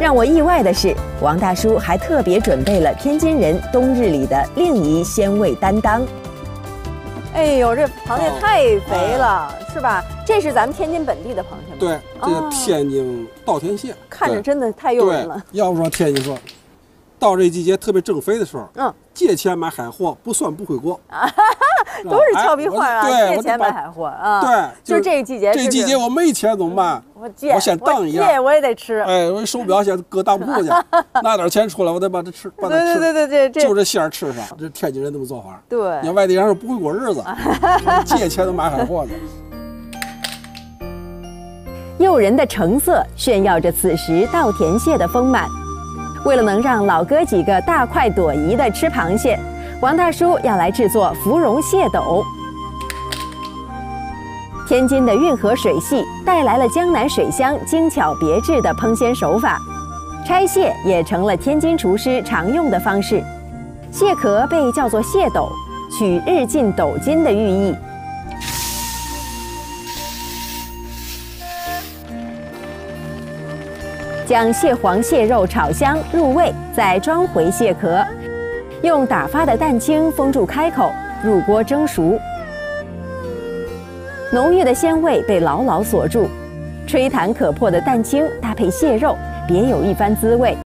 让我意外的是，王大叔还特别准备了天津人冬日里的另一鲜味担当。哎呦，这螃蟹太肥了，是吧？这是咱们天津本地的螃蟹吗？对，这天津稻田蟹，看着真的太诱人了。，要不说天津说，到这季节特别正肥的时候，嗯，借钱买海货，不算不回国，都是俏皮话啊，借钱买海货啊。对，就是这个季节，这季节我没钱怎么办？我借，我先当一下借我也得吃。哎，我手表先搁当铺去，拿点钱出来，我得把它吃，把它对吃，对对对，这这就这馅儿吃上。这天津人这么做法。对你要外地人是不会过日子，借钱都买海货去。诱人的橙色炫耀着此时稻田蟹的丰满。为了能让老哥几个大快朵颐的吃螃蟹，王大叔要来制作芙蓉蟹斗。天津的运河水系带来了江南水乡精巧别致的烹鲜手法，拆蟹也成了天津厨师常用的方式。蟹壳被叫做蟹斗，取日进斗金的寓意。将蟹黄、蟹肉炒香入味，再装回蟹壳，用打发的蛋清封住开口，入锅蒸熟。浓郁的鲜味被牢牢锁住，吹弹可破的蛋清搭配蟹肉，别有一番滋味。